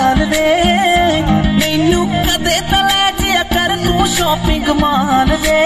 ਇੱਕ ਵੇ ਮੈਨੂੰ ਕਦੇ ਤਾਂ ਲੈ ਜਿਆ ਕਰ ਤੂੰ ਸ਼ਾਪਿੰਗ ਮਾਲ ਵੇ